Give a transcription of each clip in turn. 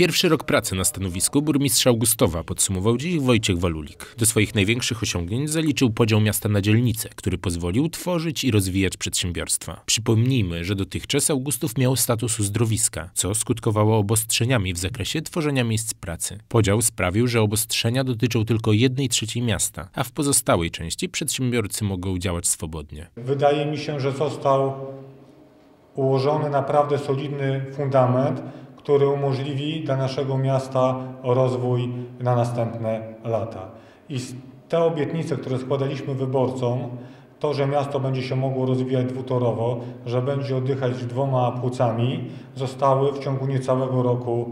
Pierwszy rok pracy na stanowisku burmistrza Augustowa podsumował dziś Wojciech Walulik. Do swoich największych osiągnięć zaliczył podział miasta na dzielnice, który pozwolił tworzyć i rozwijać przedsiębiorstwa. Przypomnijmy, że dotychczas Augustów miał status uzdrowiska, co skutkowało obostrzeniami w zakresie tworzenia miejsc pracy. Podział sprawił, że obostrzenia dotyczą tylko jednej trzeciej miasta, a w pozostałej części przedsiębiorcy mogą działać swobodnie. Wydaje mi się, że został ułożony naprawdę solidny fundament, który umożliwi dla naszego miasta rozwój na następne lata. I te obietnice, które składaliśmy wyborcom, to, że miasto będzie się mogło rozwijać dwutorowo, że będzie oddychać dwoma płucami, zostały w ciągu niecałego roku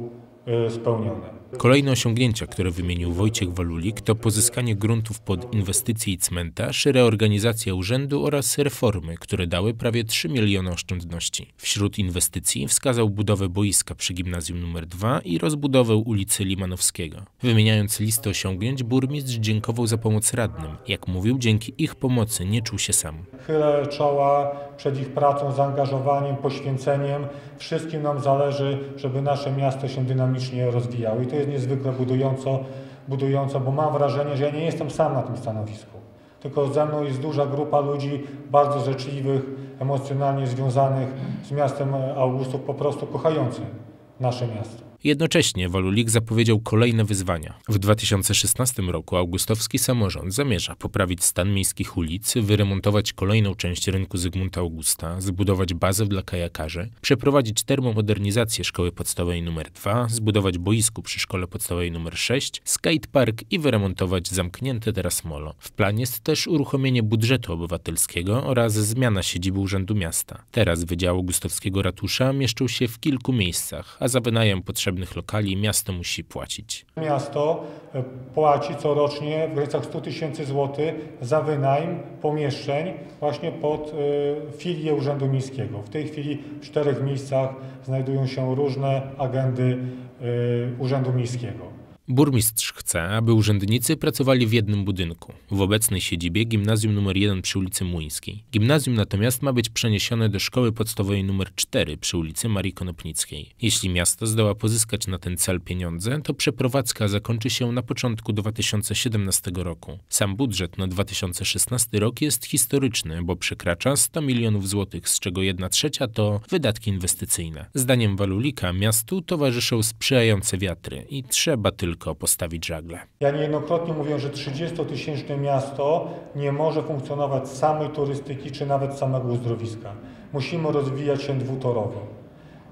y, spełnione. Kolejne osiągnięcia, które wymienił Wojciech Walulik, to pozyskanie gruntów pod inwestycje i cmentarz, reorganizacja urzędu oraz reformy, które dały prawie 3 miliony oszczędności. Wśród inwestycji wskazał budowę boiska przy gimnazjum nr 2 i rozbudowę ulicy Limanowskiego. Wymieniając listę osiągnięć, burmistrz dziękował za pomoc radnym. Jak mówił, dzięki ich pomocy nie czuł się sam. Chylę czoła przed ich pracą, zaangażowaniem, poświęceniem. Wszystkim nam zależy, żeby nasze miasto się dynamicznie rozwijało. I to jest niezwykle budująco, budująco, bo mam wrażenie, że ja nie jestem sam na tym stanowisku. Tylko ze mną jest duża grupa ludzi bardzo życzliwych, emocjonalnie związanych z miastem Augustów, po prostu kochających nasze miasto. Jednocześnie Walulik zapowiedział kolejne wyzwania. W 2016 roku augustowski samorząd zamierza poprawić stan miejskich ulic, wyremontować kolejną część rynku Zygmunta Augusta, zbudować bazę dla kajakarzy, przeprowadzić termomodernizację szkoły podstawowej nr 2, zbudować boisku przy szkole podstawowej nr 6, skatepark i wyremontować zamknięte teraz molo. W planie jest też uruchomienie budżetu obywatelskiego oraz zmiana siedziby Urzędu Miasta. Teraz Wydział Augustowskiego Ratusza mieszczą się w kilku miejscach, a za wynajem potrzebny potrzebnych lokali miasto musi płacić. Miasto e, płaci corocznie w granicach 100 tysięcy złotych za wynajem pomieszczeń właśnie pod e, filię Urzędu Miejskiego. W tej chwili w czterech miejscach znajdują się różne agendy e, Urzędu Miejskiego. Burmistrz chce, aby urzędnicy pracowali w jednym budynku, w obecnej siedzibie gimnazjum nr 1 przy ulicy Młyńskiej. Gimnazjum natomiast ma być przeniesione do szkoły podstawowej nr 4 przy ulicy Marii Konopnickiej. Jeśli miasto zdoła pozyskać na ten cel pieniądze, to przeprowadzka zakończy się na początku 2017 roku. Sam budżet na 2016 rok jest historyczny, bo przekracza 100 milionów złotych, z czego 1 trzecia to wydatki inwestycyjne. Zdaniem Walulika miastu towarzyszą sprzyjające wiatry i trzeba tylko tylko postawić żagle. Ja niejednokrotnie mówię, że 30-tysięczne miasto nie może funkcjonować samej turystyki czy nawet samego uzdrowiska. Musimy rozwijać się dwutorowo.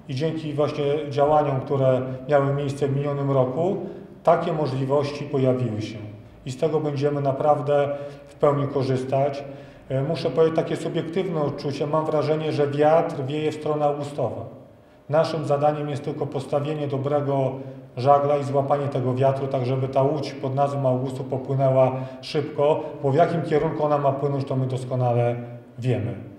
I dzięki właśnie działaniom, które miały miejsce w minionym roku, takie możliwości pojawiły się. I z tego będziemy naprawdę w pełni korzystać. E, muszę powiedzieć takie subiektywne odczucie. Mam wrażenie, że wiatr wieje w stronę Augustowa. Naszym zadaniem jest tylko postawienie dobrego żagla i złapanie tego wiatru, tak żeby ta łódź pod nazwą Augustu popłynęła szybko, bo w jakim kierunku ona ma płynąć, to my doskonale wiemy.